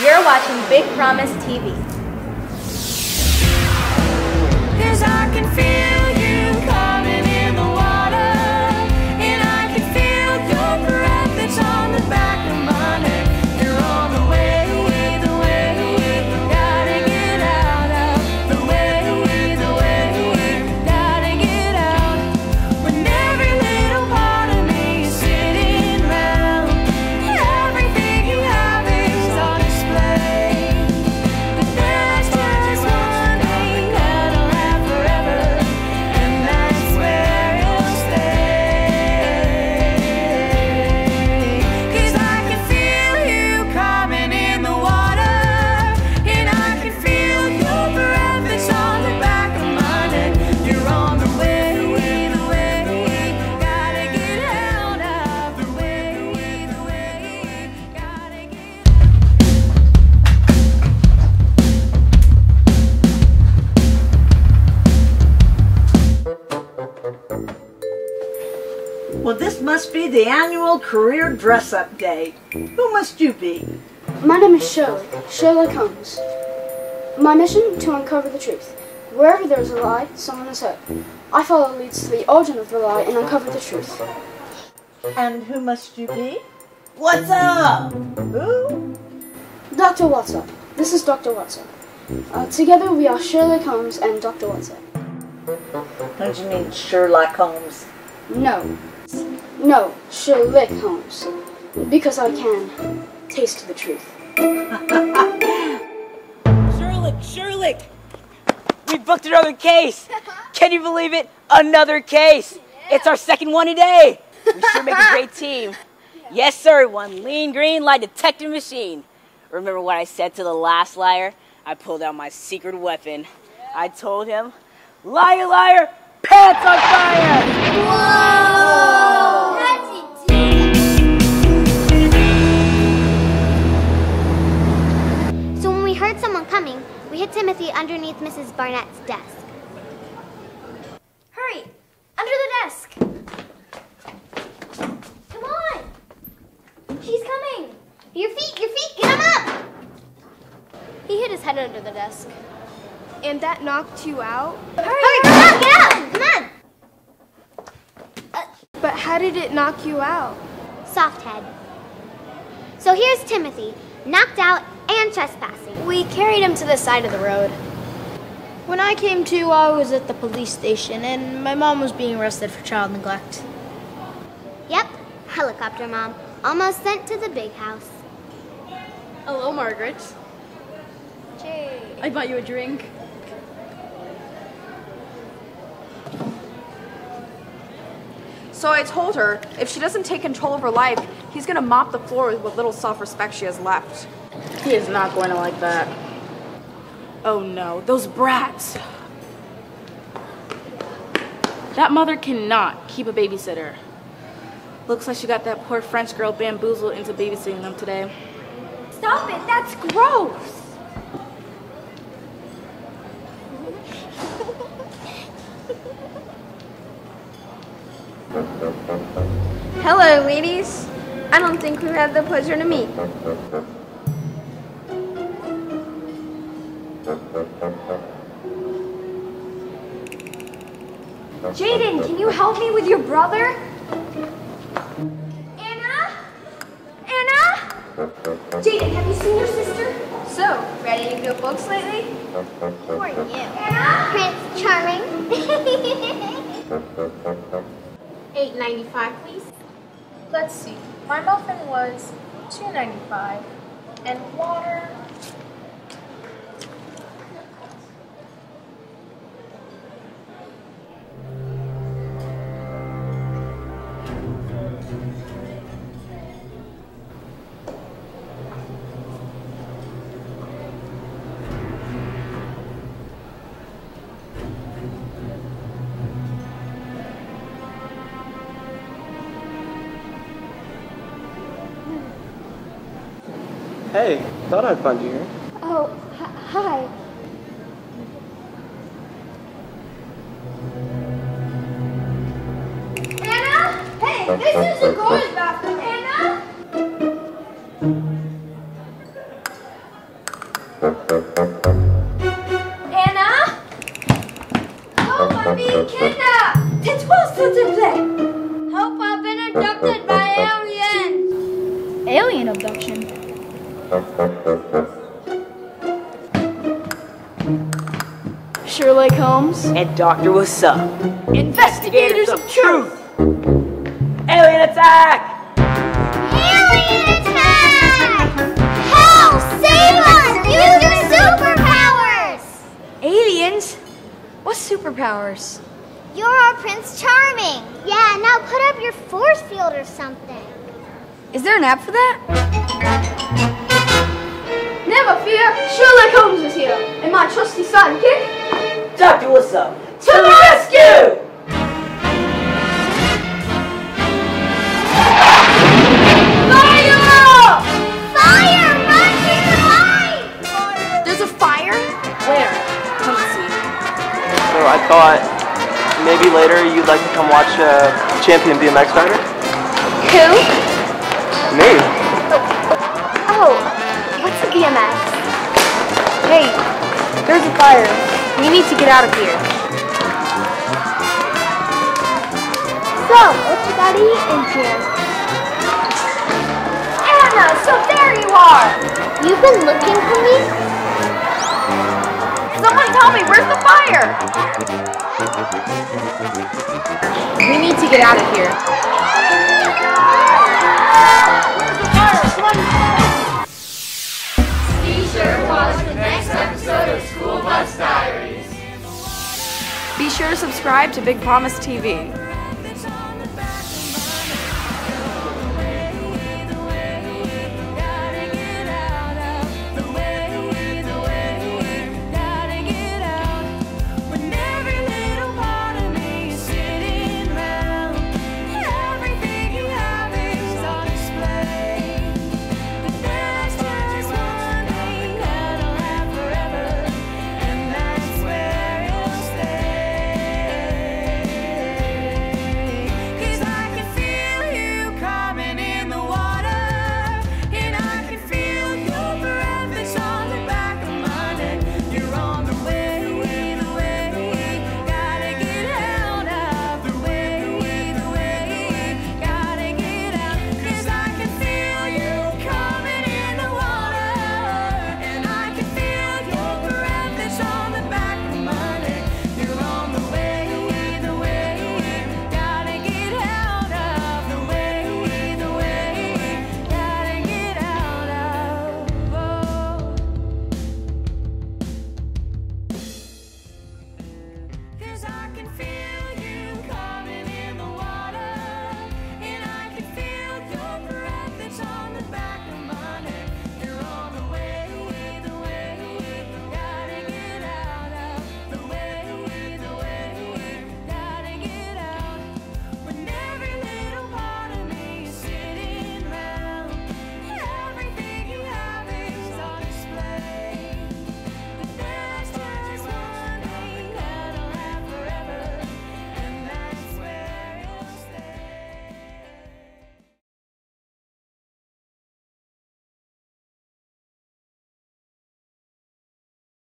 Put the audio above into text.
You're watching Big Promise TV. Well, this must be the annual career dress up day. Who must you be? My name is Shirley, Sherlock Holmes. My mission to uncover the truth. Wherever there is a lie, someone is hurt. I follow leads to the origin of the lie and uncover the truth. And who must you be? What's up? Who? Dr. Watson. This is Dr. Watson. Uh, together we are Shurlick Homes and Dr. Watson. Don't you mean Sherlock Holmes? No. No, Shurlick Homes. Because I can taste the truth. Sherlock, Sherlock! We booked another case! Can you believe it? Another case! It's our second one today! We sure make a great team. Yes, sir, one lean green lie detecting machine. Remember what I said to the last liar? I pulled out my secret weapon. I told him, liar, liar, pants on fire! Whoa! So when we heard someone coming, we hid Timothy underneath Mrs. Barnett's desk. Hurry! Under the desk! Come on! She's coming! Your feet, your feet, get him up! He hid his head under the desk. And that knocked you out? Hurry, come on, get up! Come on! But how did it knock you out? Soft head. So here's Timothy, knocked out and trespassing. We carried him to the side of the road. When I came to, I was at the police station, and my mom was being arrested for child neglect. Yep, helicopter mom, almost sent to the big house. Hello, Margaret. Jay. I bought you a drink. So I told her if she doesn't take control of her life, he's gonna mop the floor with what little self respect she has left. He is not going to like that. Oh no, those brats. That mother cannot keep a babysitter. Looks like she got that poor French girl bamboozled into babysitting them today. Stop it! That's gross! Hello, ladies. I don't think we've had the pleasure to meet. Jaden, can you help me with your brother? Anna? Anna? Jaden, have you seen your sister? So, ready to go books lately? Who are you? Prince Charming. 8.95, please. Let's see. My muffin was 2.95, and water. Hey, thought I'd find you here. Oh, hi. hi. Anna? Hey, this is the girls' bathroom, Anna? Anna? Help, I'm being kidnapped! It's Wilson today! Help, I've been abducted by aliens! Alien abduction. Shurlick Homes. And Dr. What's up? Investigators of truth. Alien attack! Alien attack! Help! Save us! Use your superpowers! Aliens? What superpowers? You're our Prince Charming. Yeah, now put up your force field or something. Is there an app for that? Never fear, Shurlick Homes is here, and my trusty sidekick. Dr. What's up? To the rescue! Fire! Fire! Run to your light! There's a fire? Where? Let's see. So I thought maybe later you'd like to come watch a champion BMX rider? Who? Me. Oh, what's a BMX? Hey, there's a fire. We need to get out of here. So, what you gotta eat in here? Anna, so there you are! You've been looking for me? Someone tell me, where's the fire? We need to get out of here. Oh Be sure to subscribe to Big Promise TV.